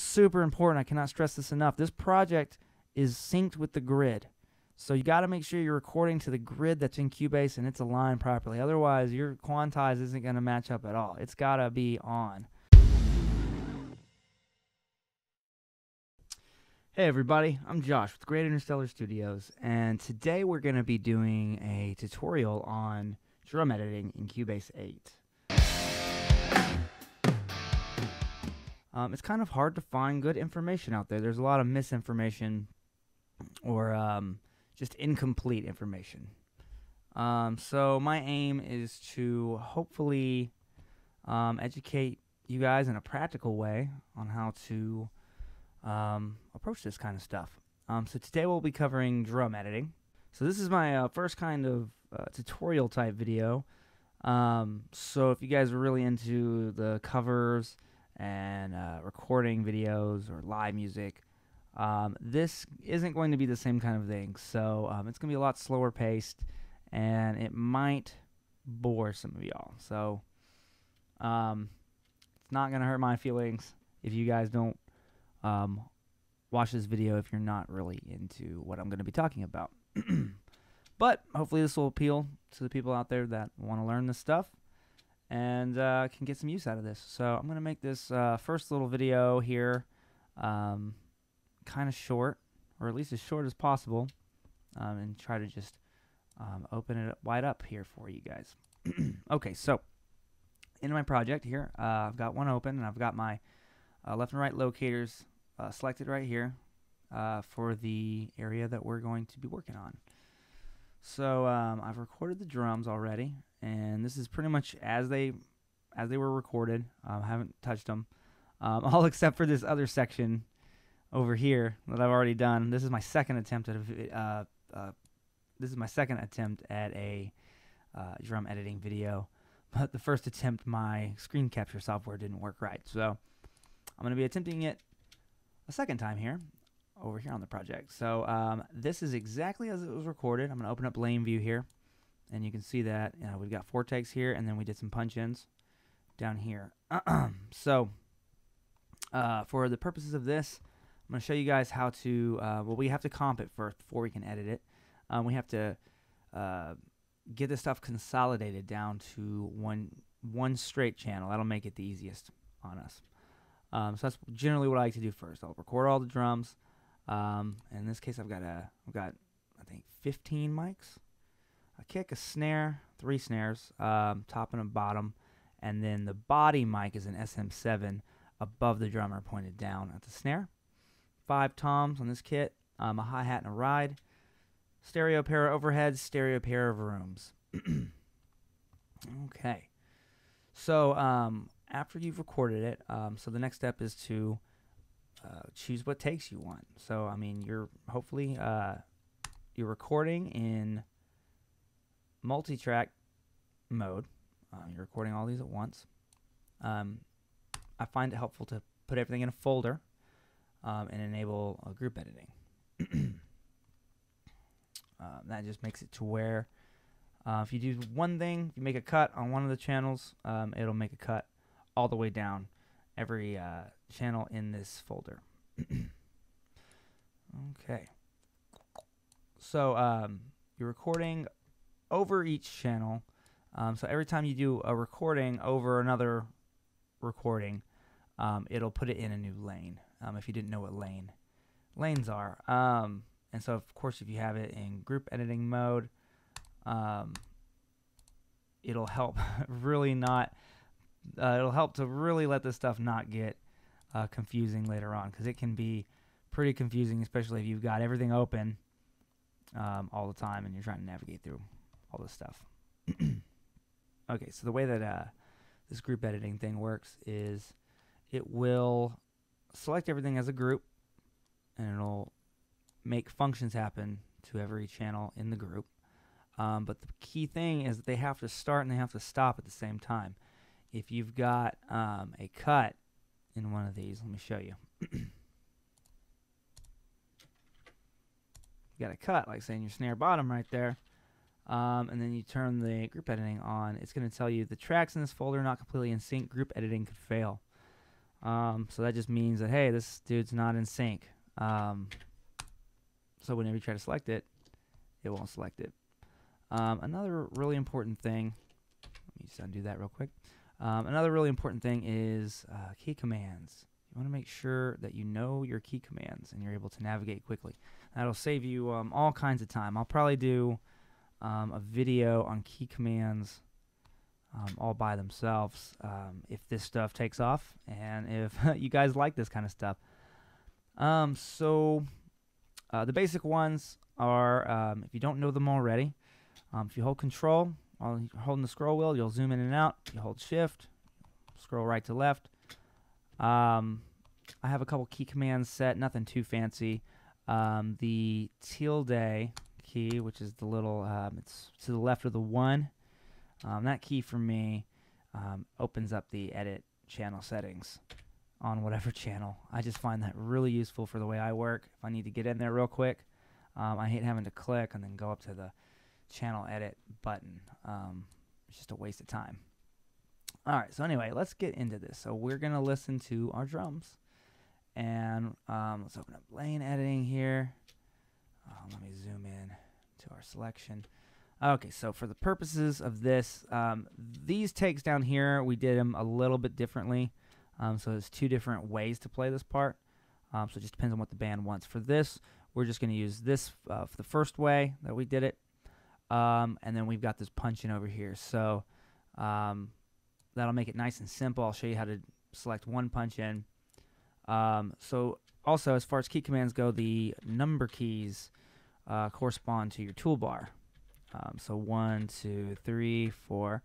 super important. I cannot stress this enough. This project is synced with the grid. So you got to make sure you're recording to the grid that's in Cubase and it's aligned properly. Otherwise, your quantize isn't going to match up at all. It's got to be on. Hey everybody, I'm Josh with Great Interstellar Studios, and today we're going to be doing a tutorial on drum editing in Cubase 8. Um, it's kind of hard to find good information out there. There's a lot of misinformation or um, just incomplete information. Um, so my aim is to hopefully um, educate you guys in a practical way on how to um, approach this kind of stuff. Um, so today we'll be covering drum editing. So this is my uh, first kind of uh, tutorial type video. So if you guys are really into the covers and uh, recording videos or live music. Um, this isn't going to be the same kind of thing, so um, it's going to be a lot slower paced, and it might bore some of y'all. So um, it's not going to hurt my feelings if you guys don't um, watch this video if you're not really into what I'm going to be talking about. but hopefully this will appeal to the people out there that want to learn this stuff and uh, can get some use out of this. So I'm to make this uh, first little video here um, kind of short, or at least as short as possible, um, and try to just um, open it wide up here for you guys. okay, so in my project here, uh, I've got one open, and I've got my uh, left and right locators uh, selected right here uh, for the area that we're going to be working on. So um, I've recorded the drums already, and this is pretty much as they as they were recorded. I um, haven't touched them, um, all except for this other section over here that I've already done. This is my second attempt at a uh, uh, this is my second attempt at a uh, drum editing video, but the first attempt my screen capture software didn't work right. So I'm going to be attempting it a second time here over here on the project. So um, this is exactly as it was recorded. I'm going to open up lane view here and you can see that know, we've got four takes here and then we did some punch ins down here. So uh, for the purposes of this I'm going to show you guys how to uh, well we have to comp it first before we can edit it. Um, we have to uh, get this stuff consolidated down to one one straight channel. That'll make it the easiest on us. Um, so that's generally what I like to do first. I'll record all the drums. Um, in this case I've got a I've got I think 15 mics a kick, a snare, three snares, um, top and a bottom, and then the body mic is an SM7 above the drummer pointed down at the snare. Five toms on this kit, um, a hi hat and a ride, stereo pair of overheads, stereo pair of rooms. okay, so um, after you've recorded it, um, so the next step is to uh, choose what takes you want. So I mean, you're hopefully uh, you're recording in multi-track mode. Uh, you're recording all these at once. Um, I find it helpful to put everything in a folder um, and enable uh, group editing. uh, that just makes it to where uh, if you do one thing, if you make a cut on one of the channels, um, it'll make a cut all the way down every uh, channel in this folder. okay. So um, you're recording over each channel. Um, so every time you do a recording over another recording, um, it'll put it in a new lane. Um, if you didn't know what lane lanes are, um, and so of course if you have it in group editing mode, um, it'll help really not. Uh, it'll help to really let this stuff not get uh, confusing later on because it can be pretty confusing, especially if you've got everything open um, all the time and you're trying to navigate through all this stuff. okay, so the way that uh, this group editing thing works is it will select everything as a group and it'll make functions happen to every channel in the group. Um, but the key thing is that they have to start and they have to stop at the same time. If you've got um, a cut in one of these, let me show you. you got a cut, like saying your snare bottom right there um, and then you turn the group editing on, it's going to tell you the tracks in this folder are not completely in sync. Group editing could fail. Um, so that just means that hey, this dude's not in sync. Um, so whenever you try to select it, it won't select it. Um, another really important thing, let me just undo that real quick. Um, another really important thing is uh, key commands. You want to make sure that you know your key commands and you're able to navigate quickly. That'll save you um, all kinds of time. I'll probably do um, a video on key commands um, all by themselves um, if this stuff takes off and if you guys like this kind of stuff. Um, so uh, the basic ones are, um, if you don't know them already, if you hold Control while holding the scroll wheel, you'll zoom in and out. You hold Shift, scroll right to left. Um, I have a couple key commands set, nothing too fancy. Um, the tilde key, which is the little, um, it's to the left of the one. Um, that key for me um, opens up the edit channel settings on whatever channel. I just find that really useful for the way I work. If I need to get in there real quick, um, I hate having to click and then go up to the channel edit button. Um, it's just a waste of time. All right, so anyway, let's get into this. So we're going to listen to our drums. And um, let's open up lane editing here. Uh, let me zoom in to our selection. Okay, so for the purposes of this, um, these takes down here, we did them a little bit differently. Um, so there's two different ways to play this part. Um, so it just depends on what the band wants. For this, we're just going to use this uh, for the first way that we did it. Um, and then we've got this punching over here. So um, that'll make it nice and simple. I'll show you how to select one punch in. Um, so also, as far as key commands go, the number keys uh, correspond to your toolbar. Um, so one, two, three, four,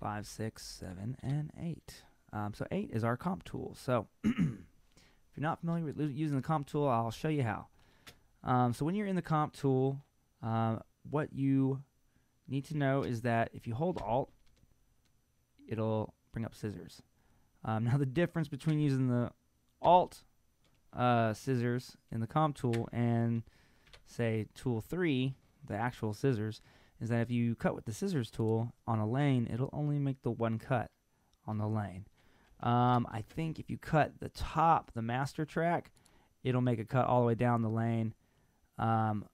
five, six, seven, and eight. Um, so 8 is our comp tool. So if you're not familiar with using the comp tool, I'll show you how. Um, so when you're in the comp tool, uh, what you need to know is that if you hold Alt, it'll bring up scissors. Um, now the difference between using the Alt uh, scissors in the comp tool and say tool 3, the actual scissors, is that if you cut with the scissors tool on a lane, it'll only make the one cut on the lane. Um, I think if you cut the top, the master track, it'll make a cut all the way down the lane. Um,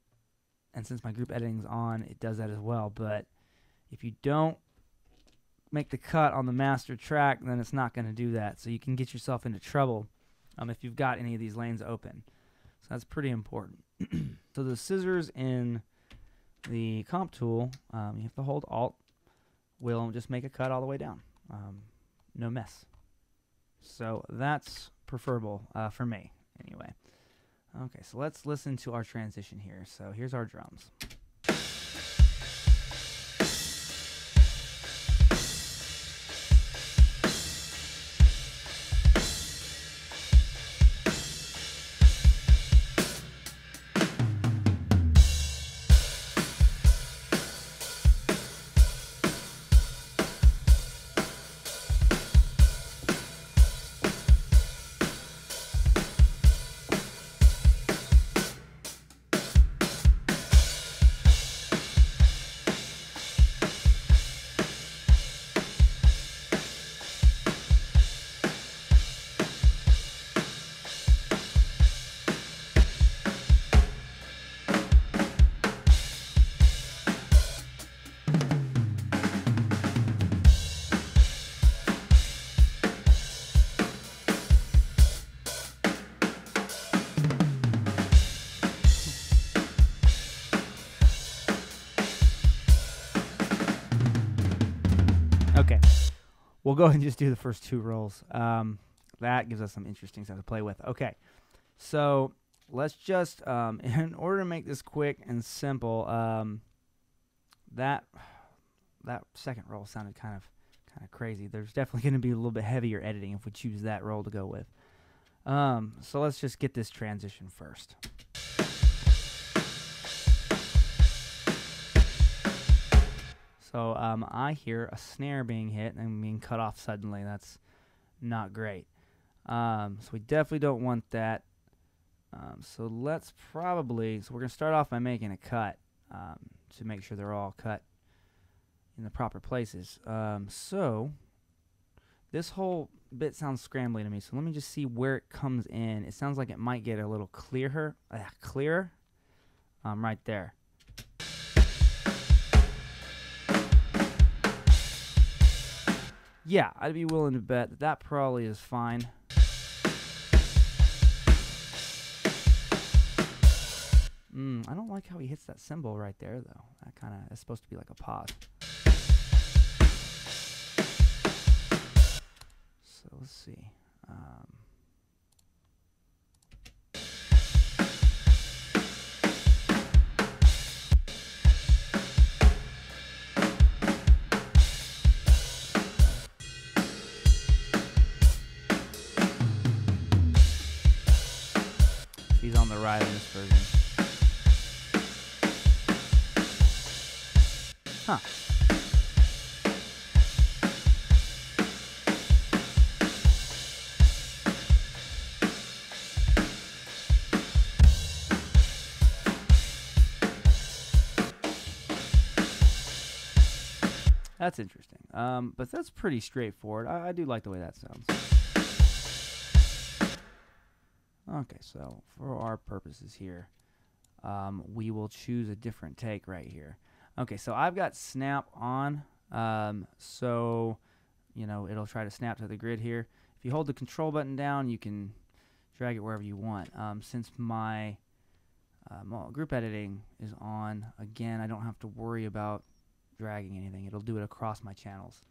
and since my group editing's on, it does that as well. But if you don't make the cut on the master track, then it's not going to do that. So you can get yourself into trouble um, if you've got any of these lanes open. So that's pretty important. so the scissors in the comp tool, um, you have to hold Alt, will just make a cut all the way down. Um, no mess. So that's preferable uh, for me, anyway. Okay, so let's listen to our transition here. So here's our drums. Okay. We'll go ahead and just do the first two rolls. Um, that gives us some interesting stuff to play with. Okay. So let's just, um, in order to make this quick and simple, um, that that second roll sounded kind of kind of crazy. There's definitely going to be a little bit heavier editing if we choose that roll to go with. Um, so let's just get this transition first. So um, I hear a snare being hit and being cut off suddenly. That's not great. Um, so we definitely don't want that. Um, so let's probably, so we're going to start off by making a cut um, to make sure they're all cut in the proper places. Um, so this whole bit sounds scrambly to me, so let me just see where it comes in. It sounds like it might get a little clearer, uh, clearer, um, right there. Yeah, I'd be willing to bet that that probably is fine. Mm, I don't like how he hits that cymbal right there, though. That kind of is supposed to be like a pause. So let's see. Um, he's on this version. Huh. That's interesting. Um, but that's pretty straightforward. I, I do like the way that sounds. Okay, so for our purposes here, um, we will choose a different take right here. Okay, so I've got snap on, um, so you know it'll try to snap to the grid here. If you hold the control button down, you can drag it wherever you want. Um, since my um, well, group editing is on, again, I don't have to worry about dragging anything. It'll do it across my channels.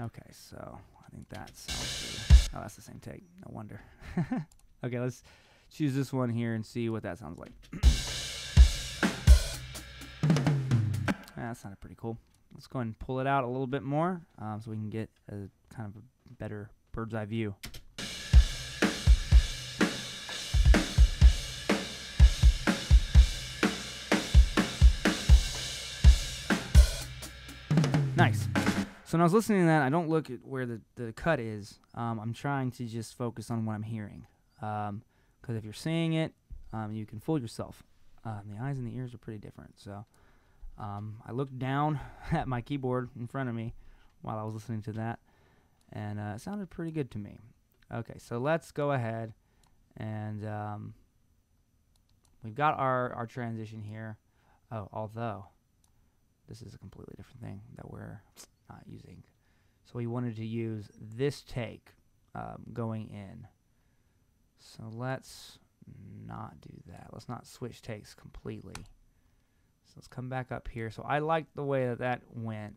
Okay, so I think that sounds good. Oh, that's the same take. No wonder. okay, let's choose this one here and see what that sounds like. Yeah, that sounded pretty cool. Let's go and pull it out a little bit more um, so we can get a kind of a better bird's eye view. Nice. So when I was listening to that, I don't look at where the, the cut is. Um, I'm trying to just focus on what I'm hearing. Because um, if you're saying it, um, you can fool yourself. Um, the eyes and the ears are pretty different. So um, I looked down at my keyboard in front of me while I was listening to that, and uh, it sounded pretty good to me. Okay, so let's go ahead and um, we've got our, our transition here. Oh, although this is a completely different thing that we're not using. So we wanted to use this take um, going in. So let's not do that. Let's not switch takes completely. So let's come back up here. So I like the way that that went.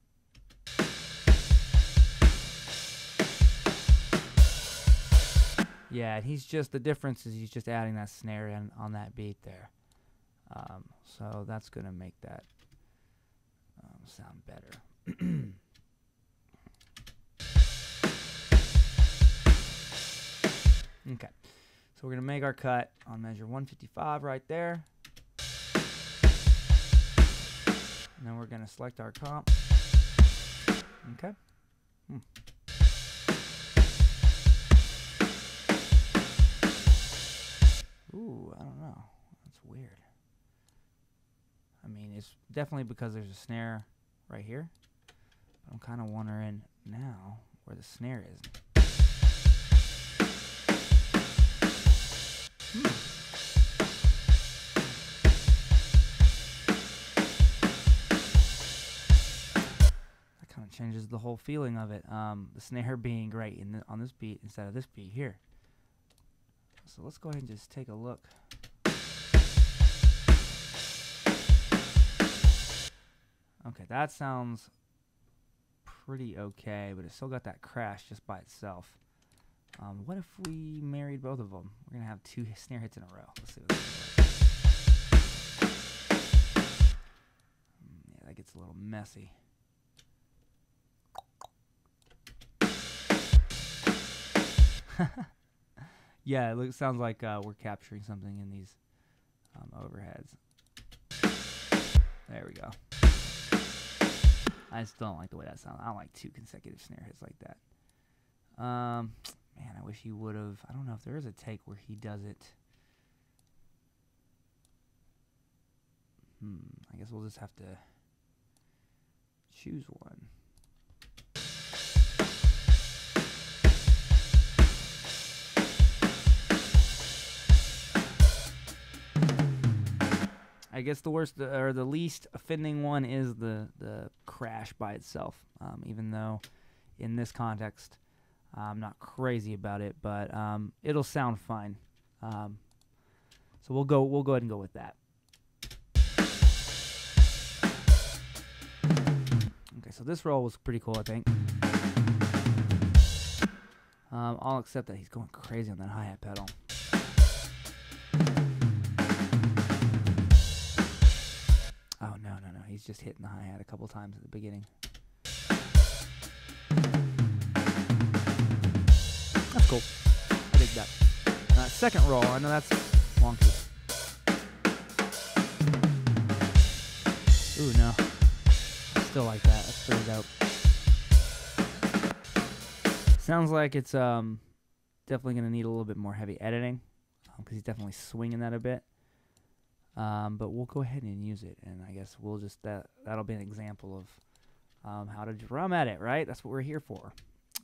Yeah, he's just, the difference is he's just adding that snare in on that beat there. Um, so that's going to make that um, sound better. okay, so we're going to make our cut on measure 155 right there. And then we're going to select our comp. Okay. Hmm. Ooh, I don't know. That's weird. I mean, it's definitely because there's a snare right here. I'm kind of wondering now where the snare is. That kind of changes the whole feeling of it. Um, the snare being right in the, on this beat instead of this beat here. So let's go ahead and just take a look. Okay, that sounds pretty okay, but it's still got that crash just by itself. Um, what if we married both of them? We're gonna have two snare hits in a row. Let's see what mm, Yeah, that gets a little messy. yeah, it looks, sounds like uh, we're capturing something in these um, overheads. There we go. I still don't like the way that sounds. I don't like two consecutive snare hits like that. Um, Man, I wish he would have. I don't know if there is a take where he does it. Hmm, I guess we'll just have to choose one. I guess the worst or the least offending one is the the crash by itself. Um, even though, in this context, I'm not crazy about it, but um, it'll sound fine. Um, so we'll go we'll go ahead and go with that. Okay, so this roll was pretty cool, I think. Um, I'll accept that he's going crazy on that hi-hat pedal. Oh, no, no, no. He's just hitting the hi-hat a couple times at the beginning. Cool. I dig that. Uh, second roll. I know that's wonky. Ooh, no. I still like that. That's pretty dope. Sounds like it's um definitely going to need a little bit more heavy editing because um, he's definitely swinging that a bit. Um, but we'll go ahead and use it, and I guess we'll just that that'll be an example of um, how to drum edit, right? That's what we're here for.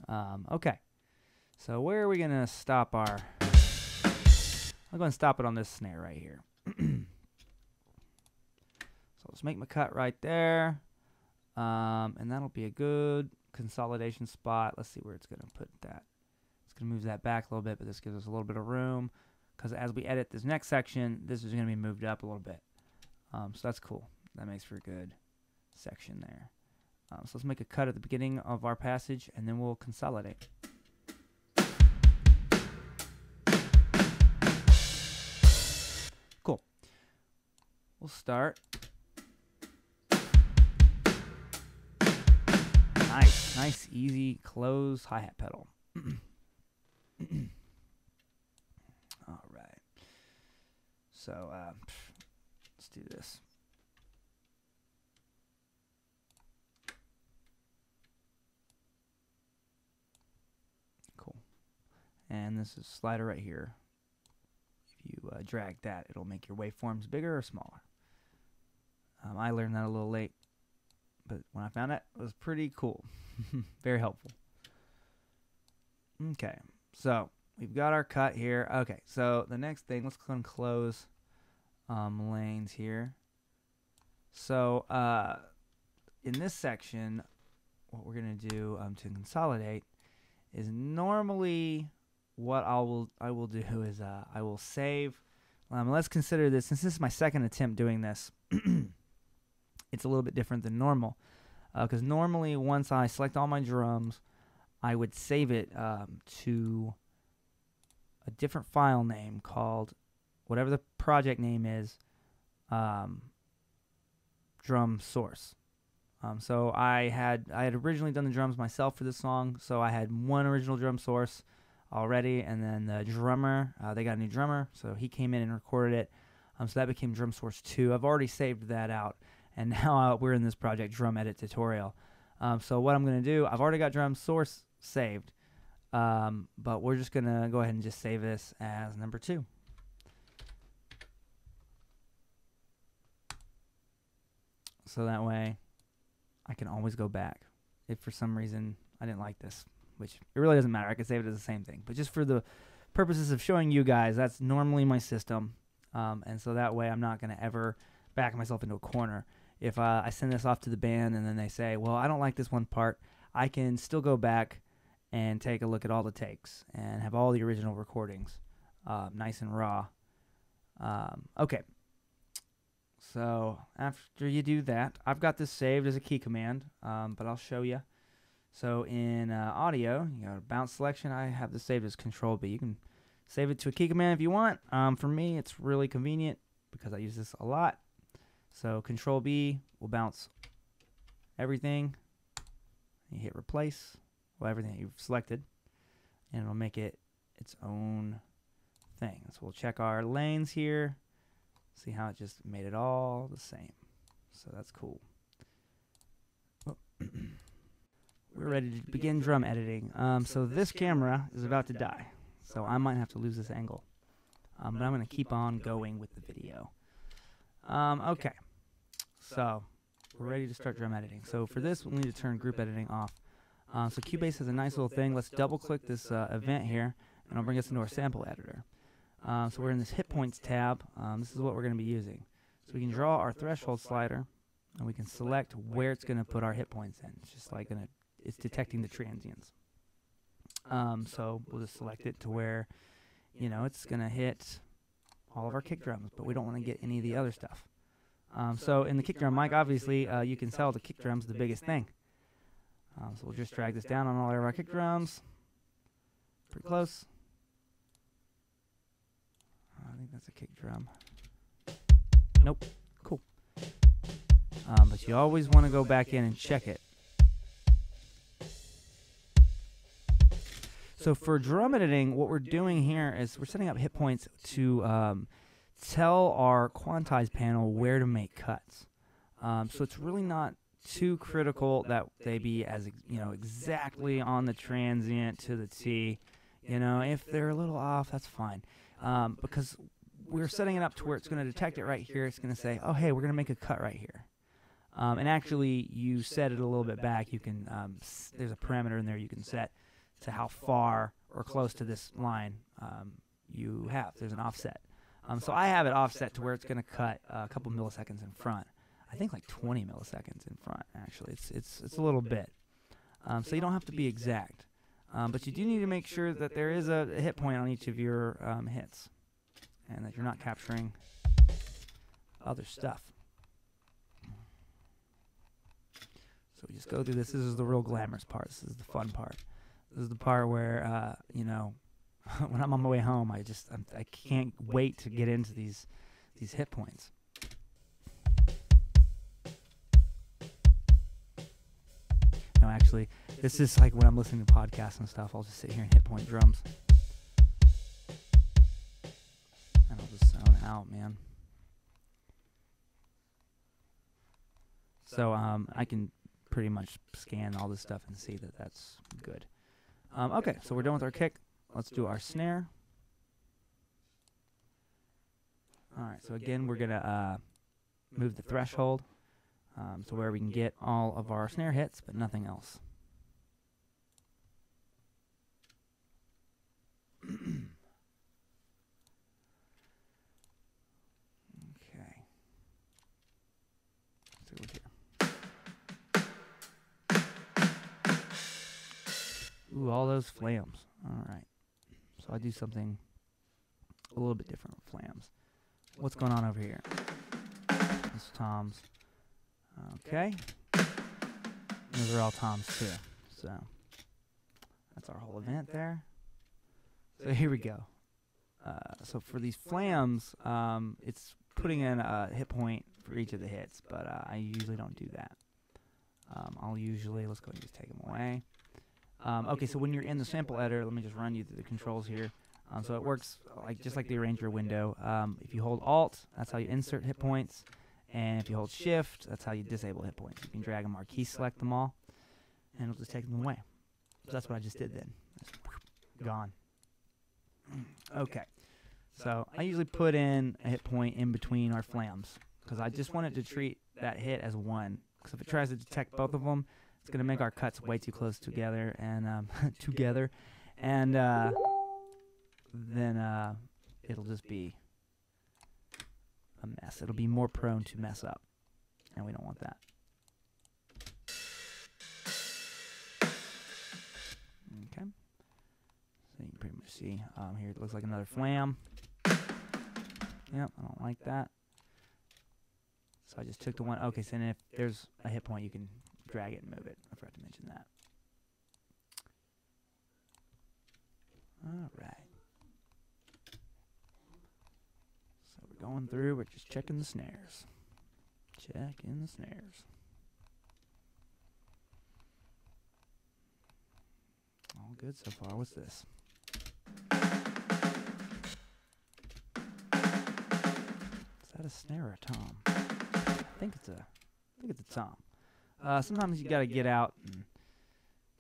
Um, okay, so where are we gonna stop our? I'll go and stop it on this snare right here. so let's make my cut right there, um, and that'll be a good consolidation spot. Let's see where it's going to put that. It's going to move that back a little bit, but this gives us a little bit of room because as we edit this next section, this is going to be moved up a little bit. Um, so that's cool. That makes for a good section there. Um, so let's make a cut at the beginning of our passage, and then we'll consolidate. We'll start Nice, nice, easy close hi hat pedal. All right. So uh, let's do this. Cool. And this is slider right here. If you uh, drag that, it'll make your waveforms bigger or smaller. Um, I learned that a little late but when I found it, it was pretty cool. Very helpful. Okay, so we've got our cut here. Okay, so the next thing, let's go and close um, lanes here. So uh, in this section, what we're going to do um, to consolidate is normally what I will I will do is uh, I will save. Um, let's consider this since this is my second attempt doing this. it's a little bit different than normal. Because uh, normally, once I select all my drums, I would save it um, to a different file name called whatever the project name is, um, drum source. Um, so I had I had originally done the drums myself for this song, so I had one original drum source already, and then the drummer uh, they got a new drummer, so he came in and recorded it. Um, so that became drum source two. I've already saved that out and now uh, we're in this project drum edit tutorial. Um, so what I'm going to do, I've already got drum source saved, um, but we're just going to go ahead and just save this as number two. So that way I can always go back. If for some reason I didn't like this, which it really doesn't matter, I could save it as the same thing. But just for the purposes of showing you guys, that's normally my system. Um, and so that way I'm not going to ever back myself into a corner if uh, I send this off to the band and then they say, well, I don't like this one part, I can still go back and take a look at all the takes and have all the original recordings uh, nice and raw. Um, okay. So after you do that, I've got this saved as a key command, um, but I'll show you. So in uh, audio, you got a bounce selection. I have this saved as Control B. You can save it to a key command if you want. Um, for me, it's really convenient because I use this a lot. So Control B will bounce everything. You hit replace, well everything you've selected, and it'll make it its own thing. So we'll check our lanes here, see how it just made it all the same. So that's cool. We're ready to begin drum editing. Um, so this camera is about to die, so I might have to lose this angle. Um, but I'm going to keep on going with the video. Um, okay. So we're ready to start drum editing. So for this, we'll need to turn group editing off. Uh, so Cubase has a nice little thing. Let's double click this uh, event here, and it'll bring us into our sample editor. Uh, so we're in this hit points tab. Um, this is what we're going to be using. So we can draw our threshold slider, and we can select where it's going to put our hit points in. It's just like gonna, it's detecting the transients. Um, so we'll just select it to where, you know, it's going to hit all of our kick drums, but we don't want to get any of the other stuff. Um, so in the kick drum mic, obviously, uh, you can tell the kick drum's the biggest thing. Um, so we'll just drag this down on all of our kick drums. Pretty close. I think that's a kick drum. Nope. Cool. Um, but you always want to go back in and check it. So for drum editing, what we're doing here is we're setting up hit points to um, tell our quantize panel where to make cuts. Um, so it's really not too critical that they be as you know exactly on the transient to the T. You know, if they're a little off, that's fine. Um, because we're setting it up to where it's going to detect it right here. It's going to say, oh, hey, we're going to make a cut right here. Um, and actually, you set it a little bit back. You can um, there's a parameter in there you can set to how far or close to this line um, you have. There's an offset. Um, so I have it offset to where it's going to cut a couple milliseconds in front. I think like 20 milliseconds in front. Actually, it's it's it's a little bit. Um, so you don't have to be exact, um, but you do need to make sure that there is a, hit point on each of your um, hits, and that you're not capturing other stuff. So we just go through this. This is the real glamorous part. This is the fun part. This is the part where uh, you know when I'm on my way home, I just I'm, I can not wait to get into these these hit points. No, actually, this is like when I'm listening to podcasts and stuff. I'll just sit here and hit point drums, and I'll just zone out, man. So um, I can pretty much scan all this stuff and see that that's good. Um, okay, so we're done with our kick. Let's do our snare. All right, so again, we're going to uh, move the threshold um, to where we can get all of our snare hits, but nothing else. okay. Ooh, all those flams. All right. So I do something a little bit different with flams. What's going on over here? This is toms. Okay. Those are all toms too. So that's our whole event there. So here we go. Uh, so for these flams, um, it's putting in a hit point for each of the hits, but uh, I usually don't do that. Um, I'll usually, let's go and just take them away. Um, okay, so when you're in the sample editor, let me just run you through the controls here. Um, so it works like just like the arranger window. Um, if you hold Alt, that's how you insert hit points. And if you hold shift, that's how you disable hit points. You can drag them marquee select them all, and it'll just take them away. So that's what I just did then. gone. Okay. So I usually put in a hit point in between our flams because I just want it to treat that hit as one. Because if it tries to detect both of them, it's going to make our cuts way too close together and um, together, and uh, then uh, it'll just be a mess. It'll be more prone to mess up, and we don't want that. Okay. So you can pretty much see um, here. It looks like another flam. Yep, I don't like that. So I just took the one. Okay, so then if there's a hit point, you can drag it and move it. I forgot to mention that. All right. So we're going through, we're just checking the snares. Checking the snares. All good so far. What's this? Is that a snare or a tom? I think it's a. I think it's a tom. Uh, sometimes you gotta get out and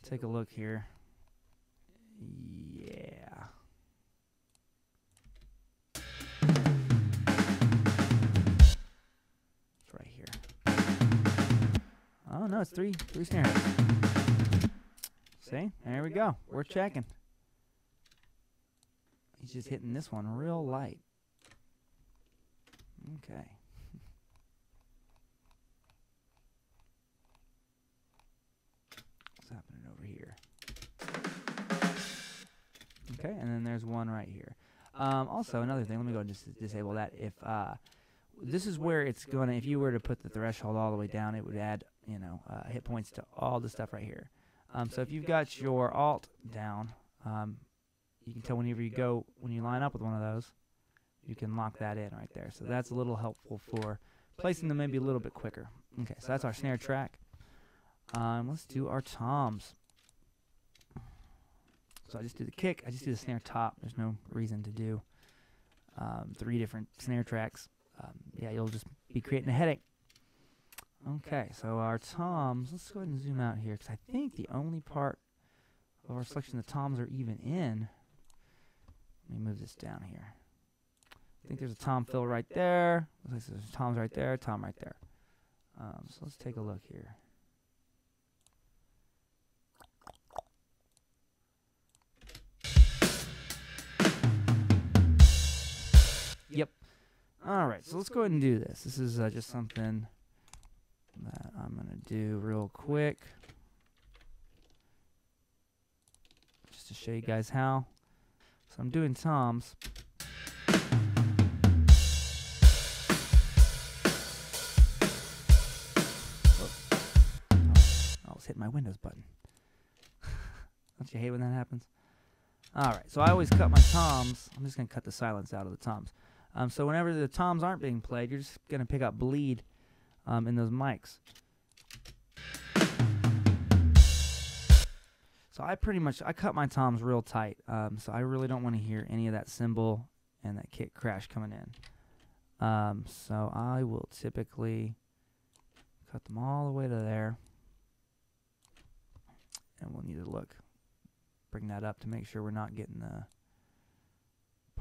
take a look here. Yeah. It's right here. Oh no, it's three three snares. See? There we go. We're checking. He's just hitting this one real light. Okay. Okay, and then there's one right here. Um, also, another thing, let me go and just disable that. If uh, this is where it's gonna, if you were to put the threshold all the way down, it would add, you know, uh, hit points to all the stuff right here. Um, so if you've got your alt down, um, you can tell whenever you go, when you line up with one of those, you can lock that in right there. So that's a little helpful for placing them maybe a little bit quicker. Okay, so that's our snare track. Um, let's do our toms. So I just do the kick, I just do the snare top. There's no reason to do um, three different snare tracks. Um, yeah, you'll just be creating a headache. Okay, so our toms, let's go ahead and zoom out here because I think the only part of our selection the toms are even in. Let me move this down here. I think there's a tom fill right there. Looks like there's toms right there, tom right there. Um, so let's take a look here. All right, so let's go ahead and do this. This is uh, just something that I'm going to do real quick. Just to show you guys how. So I'm doing toms. I was hitting my Windows button. Don't you hate when that happens? All right, so I always cut my toms. I'm just going to cut the silence out of the toms. Um, so whenever the toms aren't being played, you're just going to pick up bleed um, in those mics. So I pretty much I cut my toms real tight. Um, so I really don't want to hear any of that cymbal and that kick crash coming in. Um, so I will typically cut them all the way to there. And we'll need to look, bring that up to make sure we're not getting the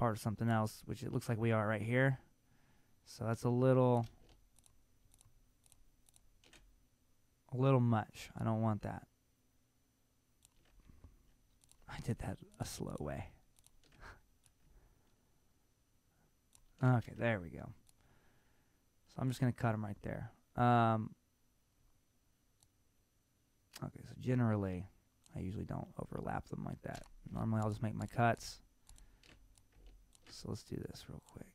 part of something else, which it looks like we are right here. So that's a little a little much. I don't want that. I did that a slow way. okay, there we go. So I'm just going to cut them right there. Um, okay, so generally, I usually don't overlap them like that. Normally, I'll just make my cuts. So let's do this real quick.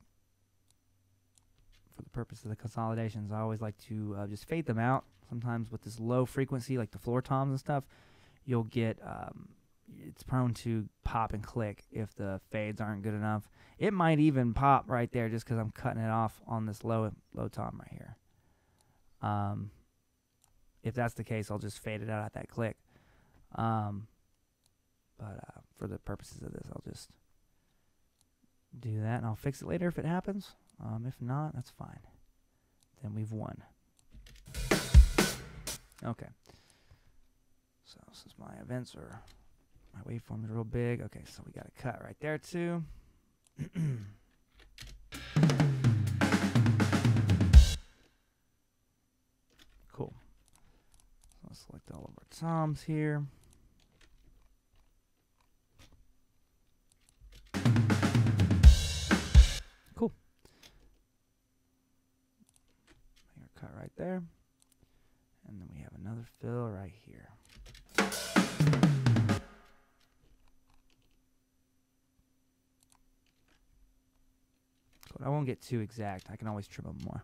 For the purpose of the consolidations, I always like to uh, just fade them out. Sometimes with this low frequency, like the floor toms and stuff, you'll get um, it's prone to pop and click if the fades aren't good enough. It might even pop right there just because I'm cutting it off on this low low tom right here. Um, if that's the case, I'll just fade it out at that click. Um, but uh, for the purposes of this, I'll just do that, and I'll fix it later if it happens. Um, if not, that's fine. Then we've won. Okay. So since my events are, my waveform is real big. Okay, so we got a cut right there too. cool. So let's select all of our toms here. There. And then we have another fill right here. I won't get too exact. I can always trim them more.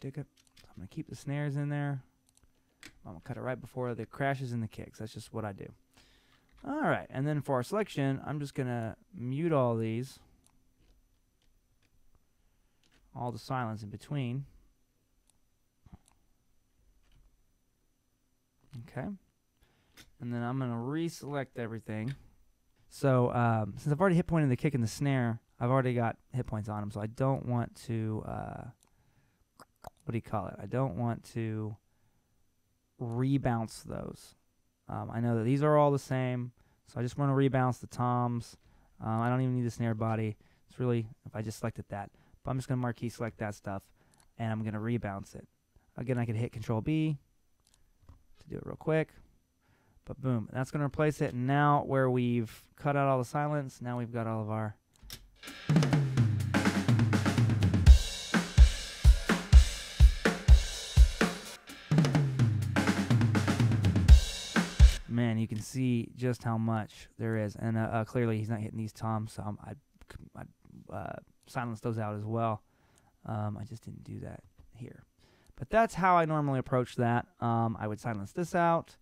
So I'm going to keep the snares in there. I'm going to cut it right before the crashes and the kicks. That's just what I do. All right, and then for our selection, I'm just going to mute all these. All the silence in between. Okay. And then I'm going to reselect everything. So um, since I've already hit pointed the kick and the snare, I've already got hit points on them. So I don't want to, uh, what do you call it? I don't want to rebounce those. Um, I know that these are all the same, so I just want to rebounce the toms. Um, I don't even need the snare body. It's really, if I just selected that. But I'm just going to marquee select that stuff, and I'm going to rebounce it. Again, I could hit Control B to do it real quick. But boom, that's going to replace it. And now where we've cut out all the silence, now we've got all of our... man, you can see just how much there is, and uh, uh, clearly he's not hitting these toms, so I'm, I, I uh, silence those out as well. Um, I just didn't do that here, but that's how I normally approach that. Um, I would silence this out.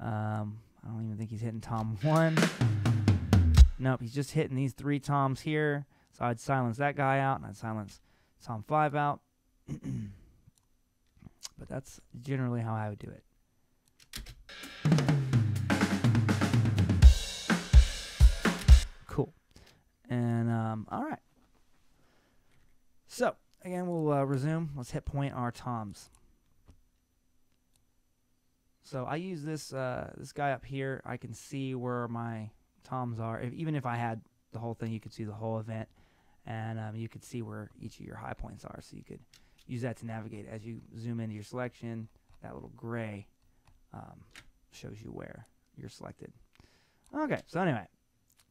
Um, I don't even think he's hitting tom one. Nope, he's just hitting these three toms here. So I'd silence that guy out, and I'd silence tom five out. but that's generally how I would do it. Cool. And, um, all right. So, again, we'll uh, resume. Let's hit point our toms. So I use this uh, this guy up here. I can see where my toms are. If, even if I had the whole thing, you could see the whole event, and um, you could see where each of your high points are. So you could use that to navigate as you zoom into your selection. That little gray um, shows you where you're selected. Okay, so anyway,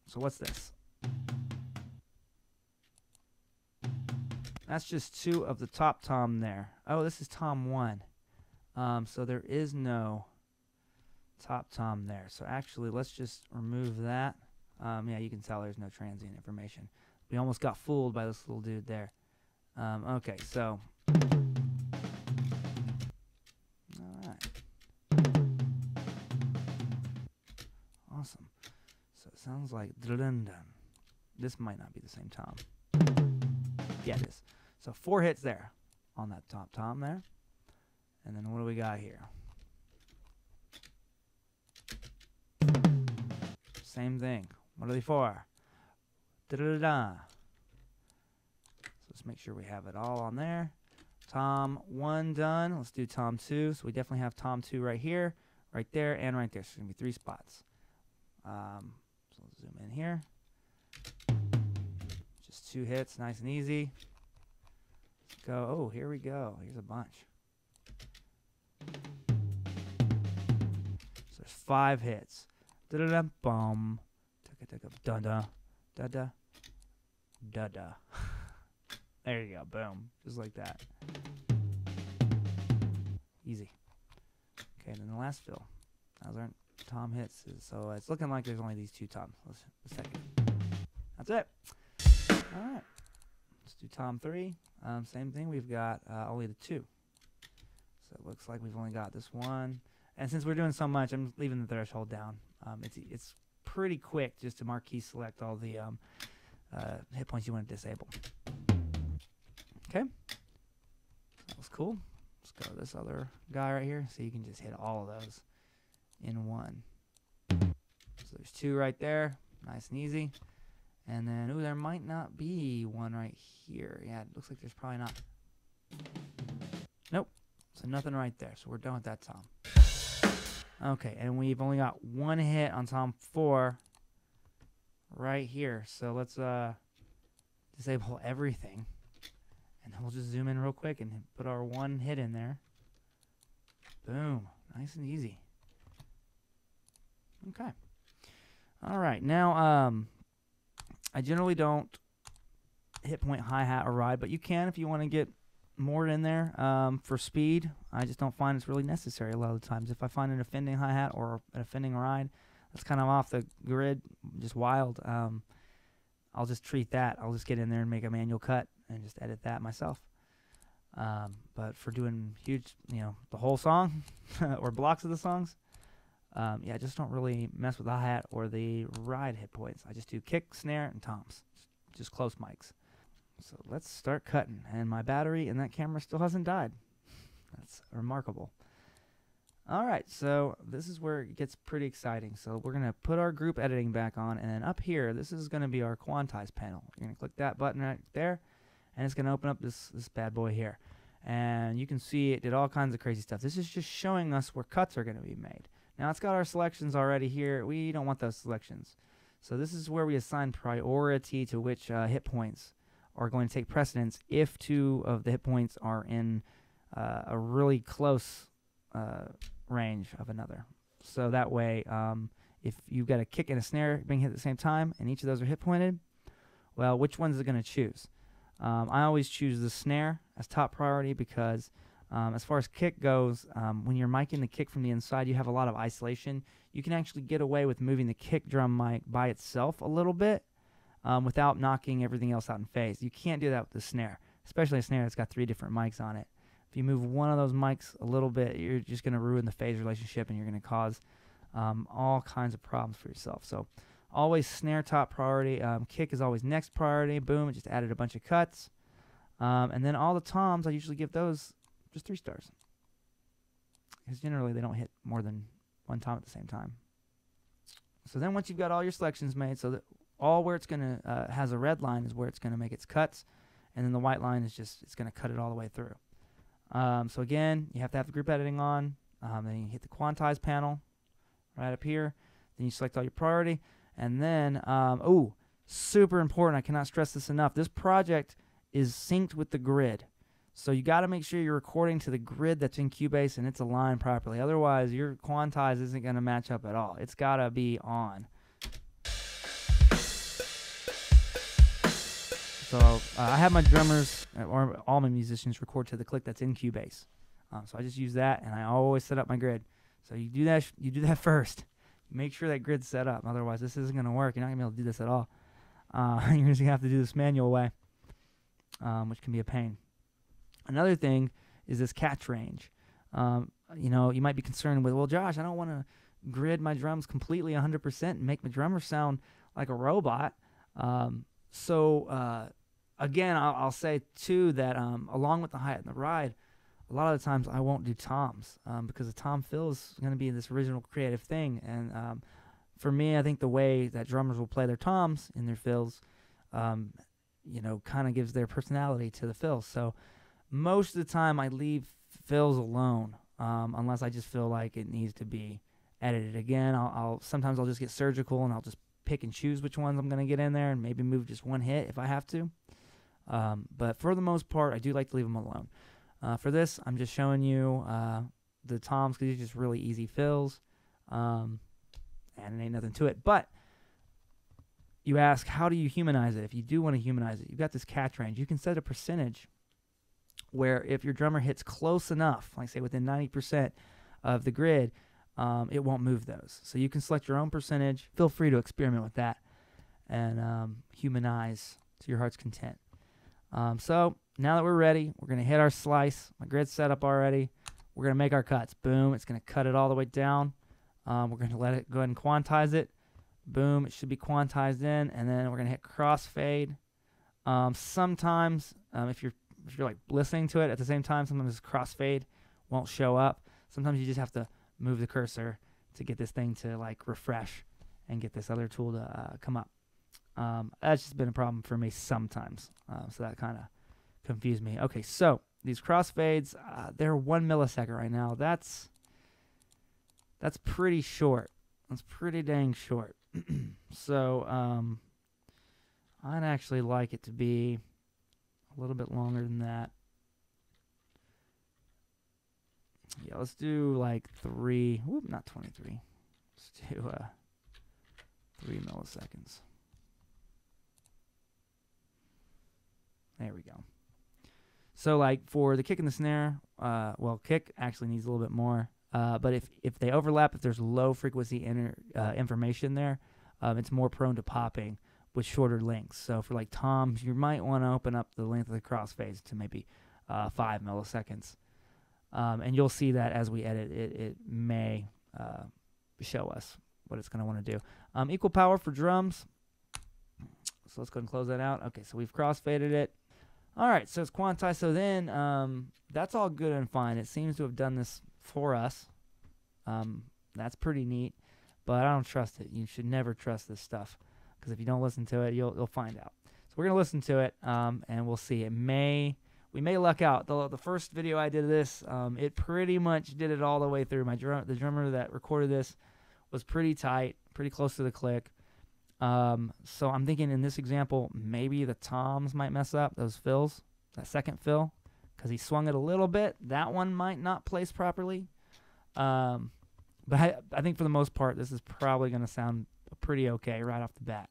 so what's this? That's just two of the top tom there. Oh, this is tom one. Um, so there is no top tom there. So actually, let's just remove that. Um, yeah, you can tell there's no transient information. We almost got fooled by this little dude there. Um, okay, so. Alright. Awesome. So it sounds like This might not be the same tom. So four hits there on that top tom there. And then what do we got here? Same thing. What are they for? Da da da da. So let's make sure we have it all on there. Tom 1 done. Let's do Tom 2. So we definitely have Tom 2 right here, right there, and right there. So it's going to be three spots. Um, so let's zoom in here. Just two hits, nice and easy. Let's go. Oh, here we go. Here's a bunch. So there's five hits. Da da bum. Da da da da da da. There you go. Boom. Just like that. Easy. Okay, then the last fill. Those aren't Tom hits. So it's looking like there's only these two Toms. Let's a second. That's it. All right. Do Tom 3. Um, same thing. We've got uh, only the two. So it looks like we've only got this one. And since we're doing so much, I'm leaving the threshold down. Um, it's it's pretty quick just to marquee select all the um, uh, hit points you want to disable. Okay, that was cool. Let's go to this other guy right here, so you can just hit all of those in one. So there's two right there, nice and easy. And then, ooh, there might not be one right here. Yeah, it looks like there's probably not. Nope, so nothing right there. So we're done with that Tom. Okay, and we've only got one hit on Tom 4 right here. So let's uh, disable everything. And we'll just zoom in real quick and put our one hit in there. Boom. Nice and easy. Okay. All right. Now, um, I generally don't hit point hi-hat or ride, but you can if you want to get more in there um, for speed. I just don't find it's really necessary a lot of times. If I find an offending hi hat or an offending ride that's kind of off the grid, just wild, um, I'll just treat that. I'll just get in there and make a manual cut and just edit that myself. Um, but for doing huge, you know, the whole song or blocks of the songs, um, yeah, I just don't really mess with the hi hat or the ride hit points. I just do kick, snare, and toms, just close mics. So let's start cutting. And my battery in that camera still hasn't died. That's remarkable. All right, so this is where it gets pretty exciting. So we're going to put our group editing back on, and then up here, this is going to be our quantize panel. You're going to click that button right there, and it's going to open up this, this bad boy here. And you can see it did all kinds of crazy stuff. This is just showing us where cuts are going to be made. Now it's got our selections already here. We don't want those selections. So this is where we assign priority to which uh, hit points are going to take precedence if two of the hit points are in uh, a really close uh, range of another. So that way, um, if you've got a kick and a snare being hit at the same time, and each of those are hit pointed, well, which one's it going to choose? Um, I always choose the snare as top priority because Um, as far as kick goes, um, when you're miking the kick from the inside, you have a lot of isolation. You can actually get away with moving the kick drum mic by itself a little bit um, without knocking everything else out in phase. You can't do that with the snare, especially a snare that's got three different mics on it. If you move one of those mics a little bit, you're just going to ruin the phase relationship and you're going to cause um, all kinds of problems for yourself. So always snare top priority. Um, kick is always next priority. Boom, just added a bunch of cuts. Um, and then all the toms, I usually give those just three stars. Because generally they don't hit more than one time at the same time. So then once you've got all your selections made, so that all where it's going to uh, has a red line is where it's going to make its cuts, and then the white line is just it's going to cut it all the way through. Um, so again, you have to have the group editing on. Um, then you hit the quantize panel right up here. Then you select all your priority, and then um, oh, super important! I cannot stress this enough. This project is synced with the grid. So you got to make sure you're recording to the grid that's in Cubase and it's aligned properly. Otherwise, your quantize isn't going to match up at all. It's got to be on. So uh, I have my drummers uh, or all my musicians record to the click that's in Cubase. Um, so I just use that, and I always set up my grid. So you do that. You do that first. Make sure that grid's set up. Otherwise, this isn't going to work. You're not going to be able to do this at all. Uh, you're just going to have to do this manual way, um, which can be a pain. Another thing is this catch range. Um, you know, you might be concerned with, well, Josh, I don't want to grid my drums completely 100% and make my drummer sound like a robot. Um, so, uh, again, I'll, I'll, say too that um, along with the hi hat and the ride, a lot of the times I won't do toms um, because the tom fill is going to be this original creative thing. And um, for me, I think the way that drummers will play their toms in their fills, um, you know, kind of gives their personality to the fills. So, most of the time I leave fills alone um, unless I just feel like it needs to be edited again. I'll, I'll, sometimes I'll just get surgical and I'll just pick and choose which ones I'm going to get in there and maybe move just one hit if I have to. Um, but for the most part, I do like to leave them alone. Uh, for this, I'm just showing you uh, the toms because these are just really easy fills, um, and it ain't nothing to it. But you ask, how do you humanize it? If you do want to humanize it, you've got this catch range. You can set a percentage where if your drummer hits close enough, like say within 90% of the grid, um, it won't move those. So you can select your own percentage. Feel free to experiment with that and um, humanize to your heart's content. Um, so now that we're ready, we're going to hit our slice. My grid's set up already. We're going to make our cuts. Boom. It's going to cut it all the way down. Um, we're going to let it go ahead and quantize it. Boom. It should be quantized in. And then we're going to hit crossfade. Um, sometimes, um, if you're if you're like listening to it at the same time, sometimes crossfade won't show up. Sometimes you just have to move the cursor to get this thing to like refresh and get this other tool to uh, come up. Um, that's just been a problem for me sometimes. Uh, so that kind of confused me. Okay, so these crossfades, uh, they're one millisecond right now. That's that's pretty short. That's pretty dang short. so um, I'd actually like it to be a little bit longer than that. Yeah, let's do like three. Whoop, not 23. Let's do uh, three milliseconds. There we go. So like for the kick and the snare, uh, well, kick actually needs a little bit more. Uh, but if if they overlap, if there's low frequency inter, uh, information there, um, it's more prone to popping with shorter lengths. So for like toms, you might want to open up the length of the crossfades to maybe uh, five milliseconds. Um, and you'll see that as we edit, it, it may uh, show us what it's going to want to do. Um, equal power for drums. So let's go and close that out. Okay, so we've crossfaded it. All right, so it's quantized. So then um, that's all good and fine. It seems to have done this for us. Um, that's pretty neat, but I don't trust it. You should never trust this stuff because if you don't listen to it, you'll you'll find out. So we're gonna listen to it, um, and we'll see. It may we may luck out. The, the first video I did of this, um, it pretty much did it all the way through. My drum, the drummer that recorded this was pretty tight, pretty close to the click. Um, so I'm thinking in this example, maybe the toms might mess up those fills, that second fill, because he swung it a little bit. That one might not place properly. Um, but I, I think for the most part, this is probably going to sound pretty okay right off the bat.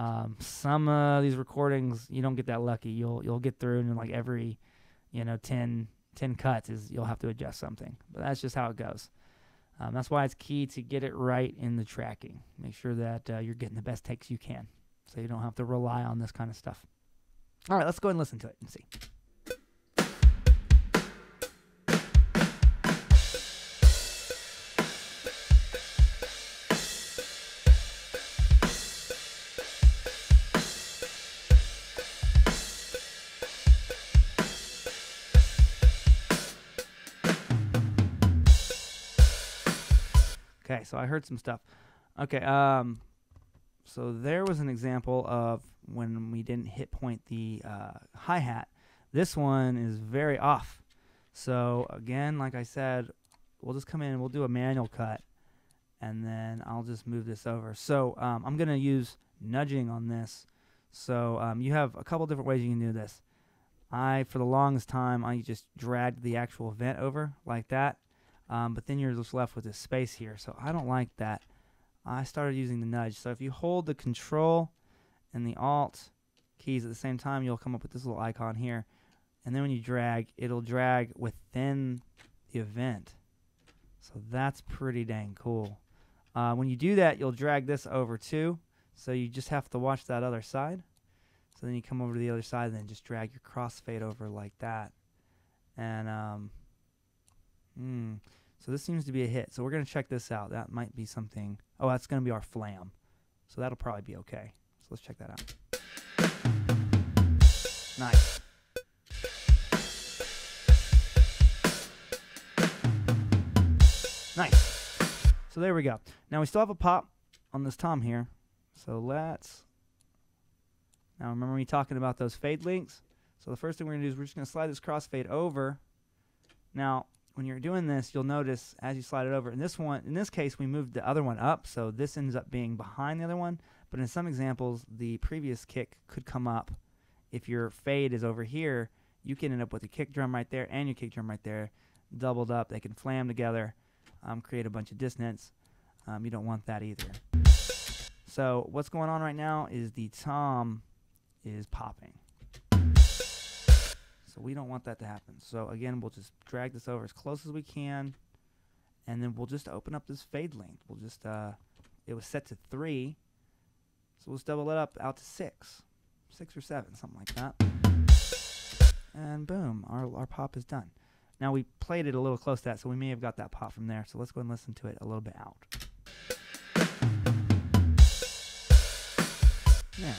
Um, some of these recordings you don't get that lucky. You'll you'll get through and like every, you know, 10, 10 cuts is you'll have to adjust something. But that's just how it goes. Um, that's why it's key to get it right in the tracking. Make sure that uh, you're getting the best takes you can so you don't have to rely on this kind of stuff. All right, let's go and listen to it and see. So I heard some stuff. Okay, um, so there was an example of when we didn't hit point the uh, hi hat. This one is very off. So again, like I said, we'll just come in and we'll do a manual cut, and then I'll just move this over. So um, I'm gonna use nudging on this. So um, you have a couple different ways you can do this. I, for the longest time, I just dragged the actual vent over like that um, but then you're just left with this space here. So I don't like that. I started using the nudge. So if you hold the control and the alt keys at the same time, you'll come up with this little icon here. And then when you drag, it'll drag within the event. So that's pretty dang cool. Uh, when you do that, you'll drag this over too. So you just have to watch that other side. So then you come over to the other side and then just drag your crossfade over like that. And um, hmm. So this seems to be a hit. So we're going to check this out. That might be something. Oh, that's going to be our flam. So that'll probably be okay. So let's check that out. Nice. Nice. So there we go. Now we still have a pop on this tom here. So let's. Now remember me talking about those fade lengths? So the first thing we're going to do is we're just going to slide this crossfade over. Now when you're doing this, you'll notice as you slide it over. In this one, in this case, we moved the other one up, so this ends up being behind the other one. But in some examples, the previous kick could come up. If your fade is over here, you can end up with a kick drum right there and your kick drum right there, doubled up. They can flam together, um, create a bunch of dissonance. Um, you don't want that either. So what's going on right now is the tom is popping. We don't want that to happen. So again, we'll just drag this over as close as we can, and then we'll just open up this fade length. We'll just, uh, it was set to three, so let's double it up out to six, six or seven, something like that. And boom, our, our pop is done. Now we played it a little close to that, so we may have got that pop from there. So let's go and listen to it a little bit out. Yeah.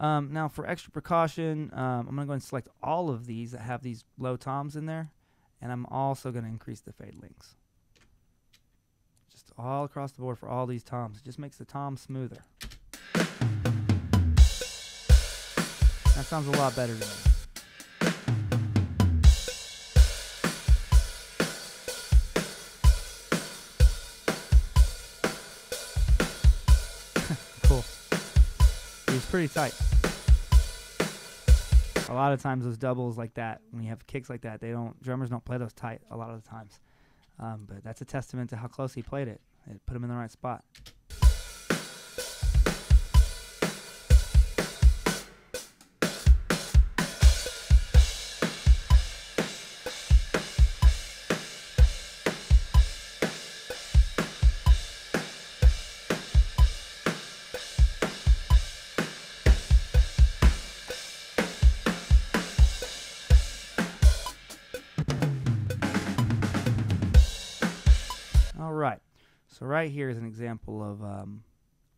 Um, now for extra precaution, um, I'm going to go and select all of these that have these low toms in there. And I'm also going to increase the fade lengths. Just all across the board for all these toms. It just makes the tom smoother. That sounds a lot better to me. cool. Pretty tight a lot of times those doubles like that, when you have kicks like that, they don't drummers don't play those tight a lot of the times. Um, but that's a testament to how close he played it. It put him in the right spot. Right here is an example of um,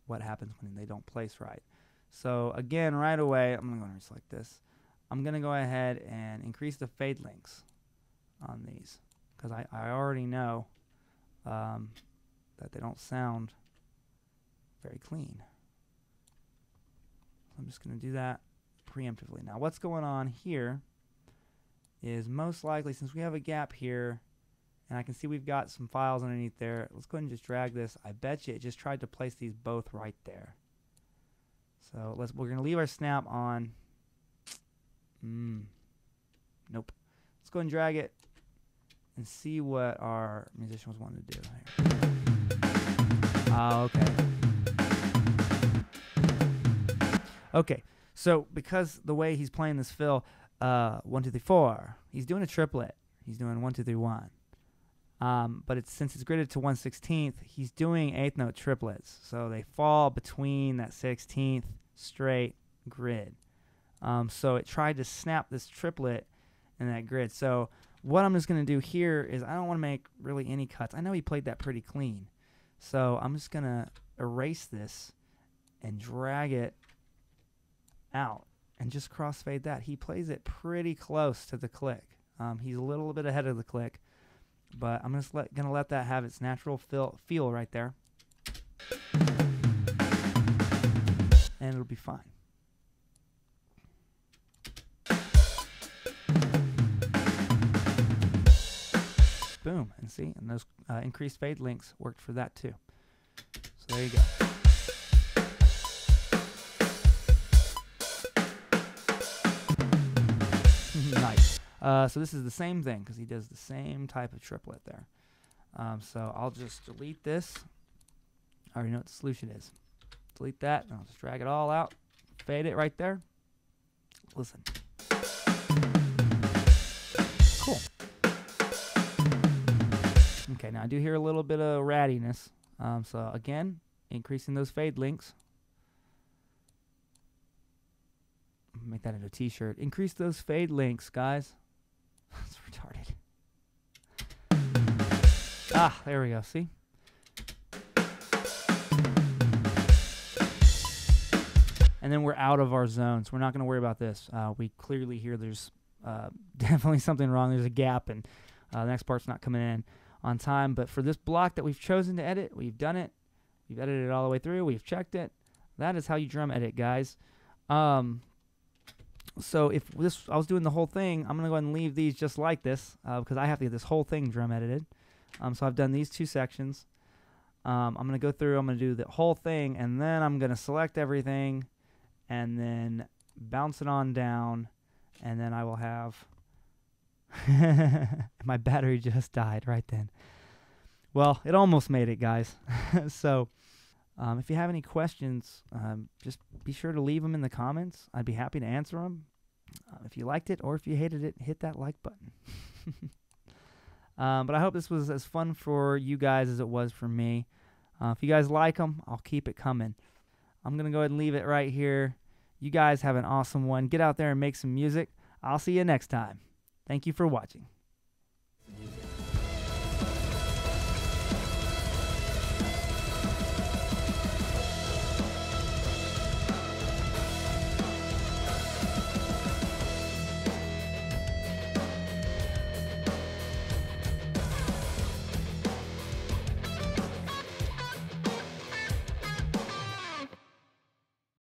what happens when they don't place right. So again, right away, I'm going to select this. I'm going to go ahead and increase the fade lengths on these because I, I already know um, that they don't sound very clean. I'm just going to do that preemptively. Now what's going on here is most likely, since we have a gap here, and I can see we've got some files underneath there. Let's go ahead and just drag this. I bet you it just tried to place these both right there. So let's we're gonna leave our snap on. Mm. Nope. Let's go and drag it and see what our musician was wanting to do. Oh, okay. Okay, so because the way he's playing this fill, uh, one two three four, he's doing a triplet. He's doing one two three one. Um, but it's since it's gridded to one sixteenth, he's doing eighth note triplets, so they fall between that sixteenth straight grid. Um, so it tried to snap this triplet in that grid. So what I'm just gonna do here is I don't want to make really any cuts. I know he played that pretty clean, so I'm just gonna erase this and drag it out and just crossfade that. He plays it pretty close to the click. Um, he's a little bit ahead of the click, but I'm just let, gonna let that have its natural feel, feel right there, and it'll be fine. Boom, and see, and those uh, increased fade lengths worked for that too. So there you go. Uh, so this is the same thing because he does the same type of triplet there. Um, so I'll just delete this. I already know what the solution is. Delete that, and I'll just drag it all out. Fade it right there. Listen. Cool. Okay, now I do hear a little bit of rattiness. Um, so again, increasing those fade lengths. Make that into a t-shirt. Increase those fade lengths, guys. That's retarded. Ah, there we go. See? And then we're out of our zones. We're not going to worry about this. Uh, we clearly hear there's uh, definitely something wrong. There's a gap, and uh, the next part's not coming in on time. But for this block that we've chosen to edit, we've done it. We've edited it all the way through. We've checked it. That is how you drum edit, guys. Um, so if this I was doing the whole thing, I'm gonna go ahead and leave these just like this uh, because I have to get this whole thing drum edited. Um, so I've done these two sections. Um, I'm gonna go through. I'm gonna do the whole thing, and then I'm gonna select everything, and then bounce it on down, and then I will have. my battery just died right then. Well, it almost made it, guys. so. Um, if you have any questions, um, just be sure to leave them in the comments. I'd be happy to answer them. Uh, if you liked it or if you hated it, hit that like button. um, but I hope this was as fun for you guys as it was for me. Uh, if you guys like them, I'll keep it coming. I'm going to go ahead and leave it right here. You guys have an awesome one. Get out there and make some music. I'll see you next time. Thank you for watching.